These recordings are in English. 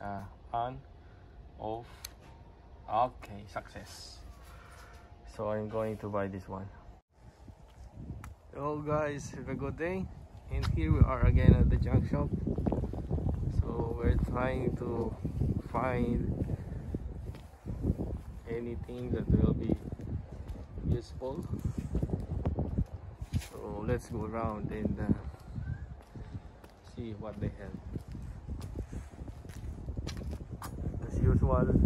uh, on off okay success. So I'm going to buy this one. Hello guys have a good day. And here we are again at the junk shop. So we're trying to find anything that will be useful. So let's go around and uh, see what they have usual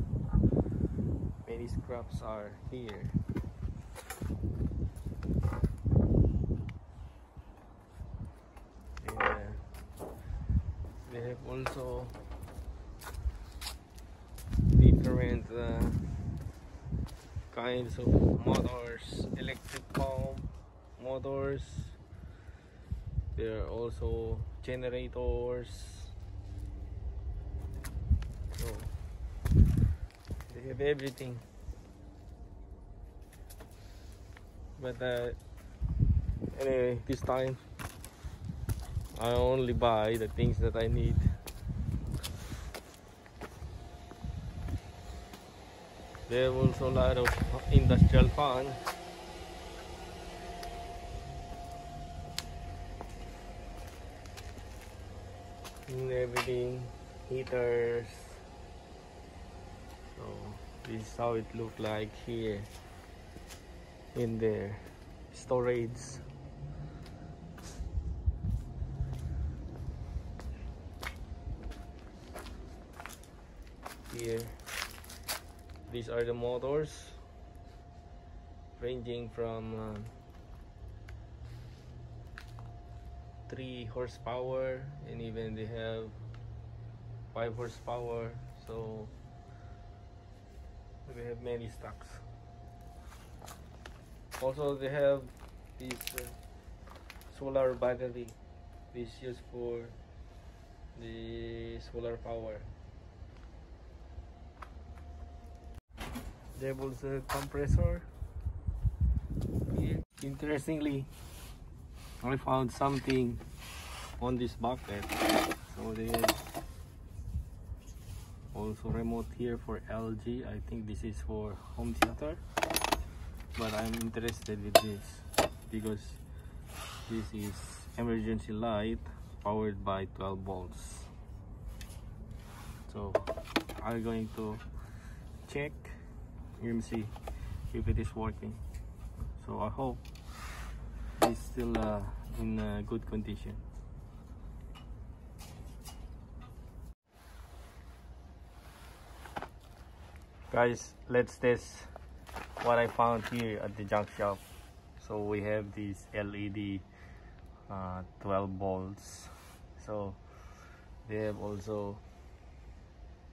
many scraps are here. And, uh, have also different uh, kinds of motors electric pump motors. There are also generators so have everything. But uh, anyway this time I only buy the things that I need. There was a lot of industrial fun. Everything heaters is how it look like here in their storage. Here these are the motors ranging from um, 3 horsepower and even they have 5 horsepower so they have many stocks also they have this uh, solar battery this used for the solar power. There was a compressor. Interestingly I found something on this bucket. So there's also remote here for LG I think this is for home theater. But I'm interested with this because this is emergency light powered by 12 volts. So I'm going to check me see if it is working. So I hope it's still uh, in uh, good condition guys let's test what I found here at the junk shop. So we have this LED uh, 12 volts so they have also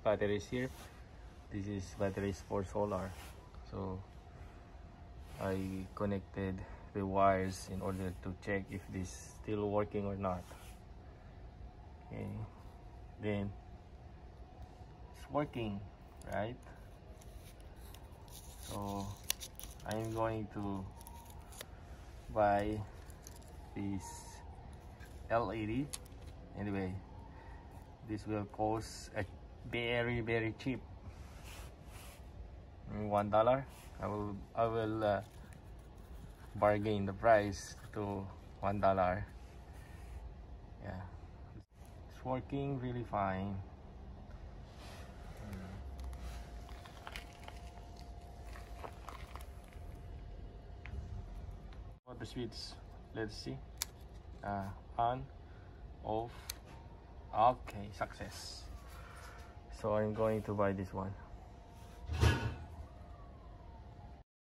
batteries here. This is batteries for solar. So I connected the wires in order to check if this still working or not. Okay. Then it's working right so I'm going to buy this LED anyway this will cost a very very cheap. One dollar. I will I will uh, bargain the price to one dollar. Yeah. It's working really fine the switch let's see. Uh, on off okay success. So I'm going to buy this one